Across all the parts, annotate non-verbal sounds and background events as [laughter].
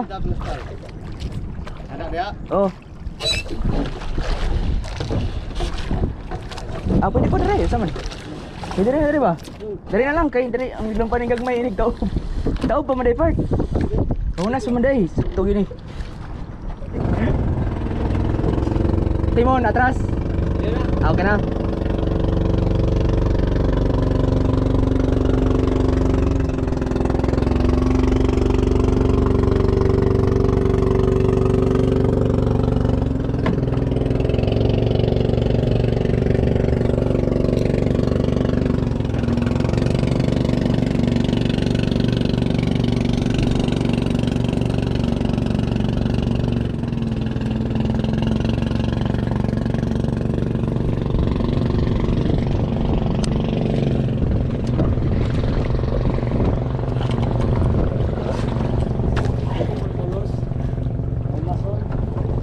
Pa. Ada dia. Oh. Ah, pwede pa dere, sama ni. Pwede rin, dere ba? Dere na lang, kay dere, ang ilang paning gagmay inig tao. Tao pa manday park. Oo na, sumanday. Ito gini. Timon, atras. Ah, okay na.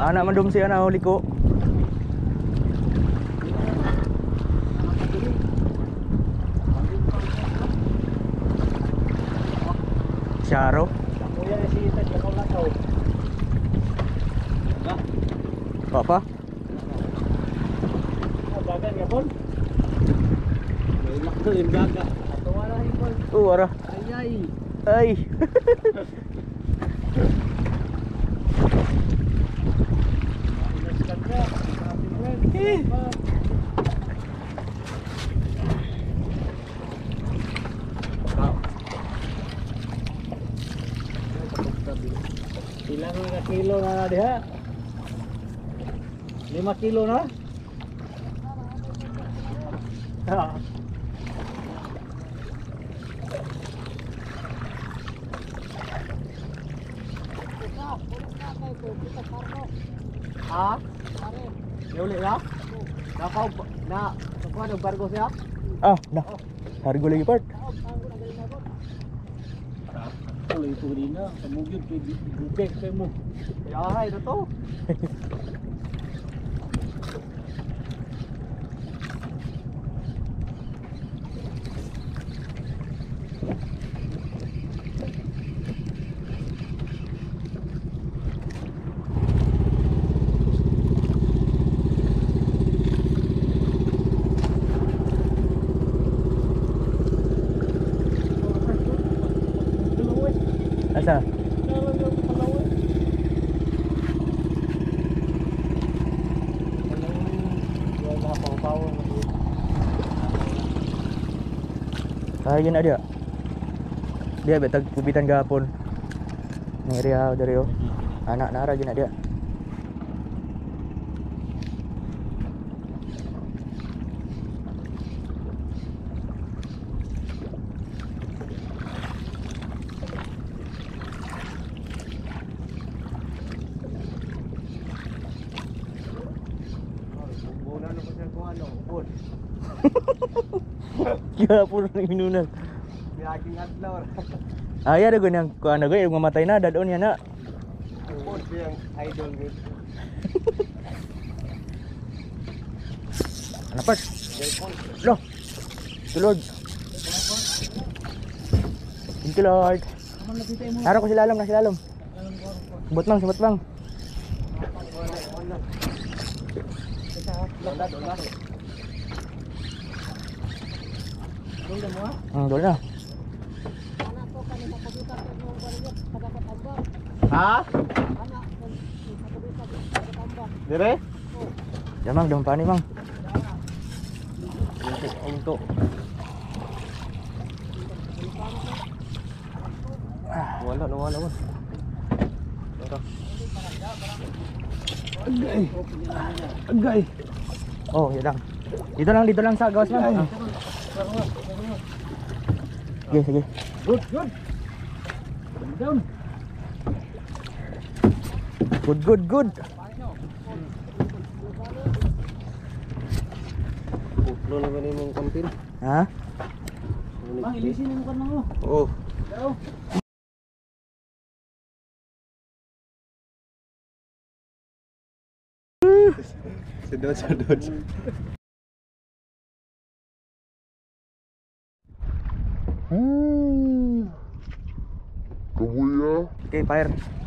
Anak. Syaro. Ni si Ita kau nak tahu. Dah. Apa? Bagan ya pun. Lemak tu lim gaga. Atau mana ni pun. Oh, ara. Ayai. Ay. Ilang na kilo na dia? 5 kilo na? Ha. Ha? Ya ulit ya? Nakau na kuha ng barko siya? Ah, nah. Hargo lagi part. Tuloy ito rin na. Kamugid kay bubek kay mo. Yahay na to. Asa? Kaya na dia. Dia betag kubitan gapon. Ni area dari yo. Anak nara gina dia. Gapon ni minunan. Biaging adlaw. Aya ada gun yang kuan ada yung mamatay na dadon yan na. Pod yang idol gud. Part? Lo. Tulod. Thank you Lord. Naro ko sila alam na sila alam. Subot mang, subot mang. Hmm, doon na. Ha? Dire? Yan mang, daman pani mang. Untuk untuk wala na wala man. Agay. Agay. Oh, yan lang. Dito lang, dito lang sa gawas mang. Ah. Sige, sige. Good, good. Down. Good, good, good. Putlo na ba mong kampin? Ha? Mang, ilisin mo ka na mo. Oh. Daw. [laughs] Sedot, sedot. Okay, fire.